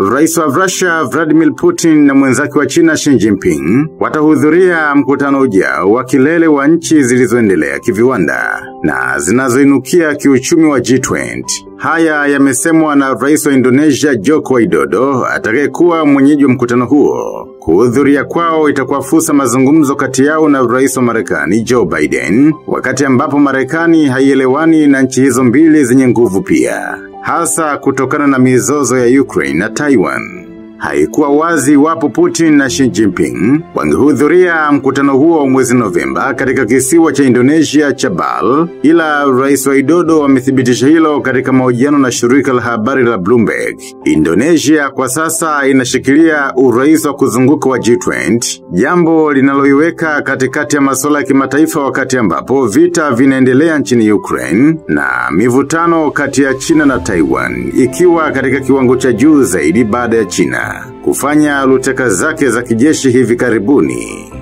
rais wa Russia Vladimir Putin na mwenzake wa China Xi Jinping watahudhuria mkutano ujao wa kilele wa nchi zilizoendelea kiviwanda na zinazoinukia kiuchumi wa G20. Haya yamesemwa na rais wa Indonesia Joko Widodo atakayekuwa mwenyeji wa mkutano huo. Kuhudhuria kwao itakuwa fursa mazungumzo kati yao na rais wa Marekani Joe Biden, wakati ambapo Marekani haielewani na nchi hizo mbili zenye nguvu pia, hasa kutokana na mizozo ya Ukraine na Taiwan. Haikuwa wazi wapo Putin na Xi Jinping wangehudhuria mkutano huo mwezi Novemba katika kisiwa cha Indonesia cha Bali, ila rais wa Widodo amethibitisha hilo katika mahojiano na shirika la habari la Bloomberg. Indonesia kwa sasa inashikilia urais wa kuzunguka wa G20, jambo linaloiweka katikati ya masuala ya kimataifa wakati ambapo vita vinaendelea nchini Ukraine na mivutano kati ya China na Taiwan ikiwa katika kiwango cha juu zaidi baada ya China kufanya luteka zake za kijeshi hivi karibuni.